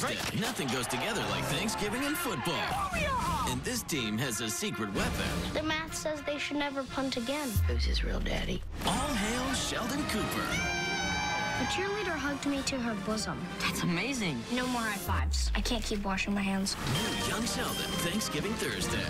Thursday. Nothing goes together like Thanksgiving and football. And this team has a secret weapon. The math says they should never punt again. Who's his real daddy? All hail Sheldon Cooper. The cheerleader hugged me to her bosom. That's amazing. No more high fives. I can't keep washing my hands. New Young Sheldon, Thanksgiving Thursday.